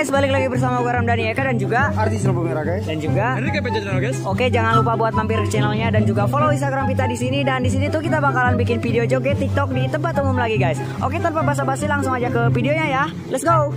guys, balik lagi bersama gue Ramdhani Eka dan juga Artis lampu merah guys. dan juga pencet channel guys. Oke, jangan lupa buat mampir ke channelnya dan juga follow Instagram kita di sini dan di sini tuh kita bakalan bikin video joget TikTok di tempat umum lagi guys. Oke, tanpa basa-basi langsung aja ke videonya ya. Let's go.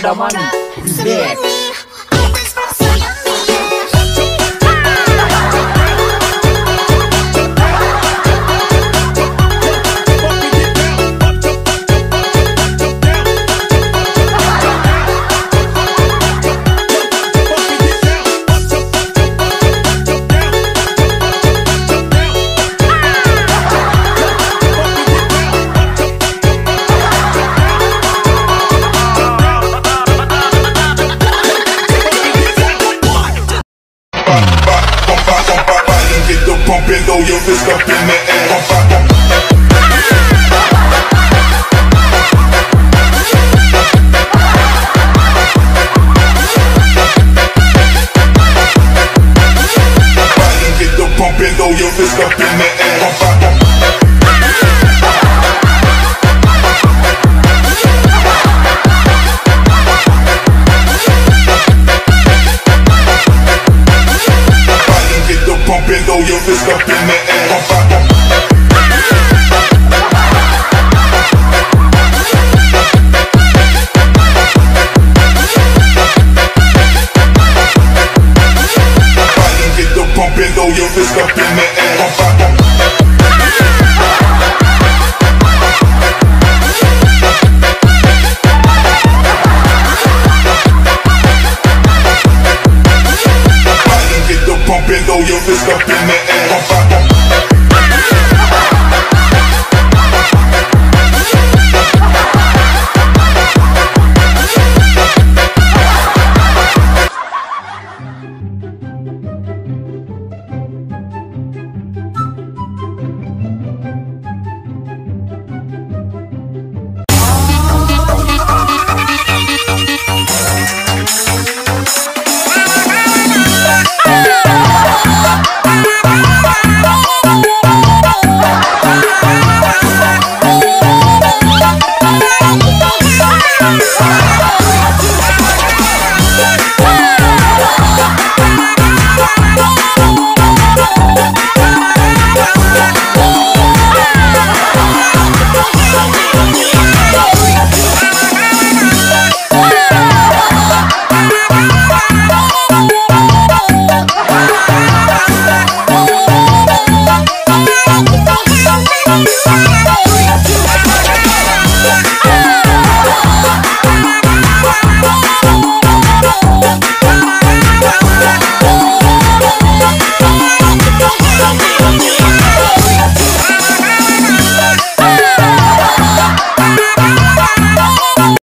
Damani. Who's there? throw your fist up in the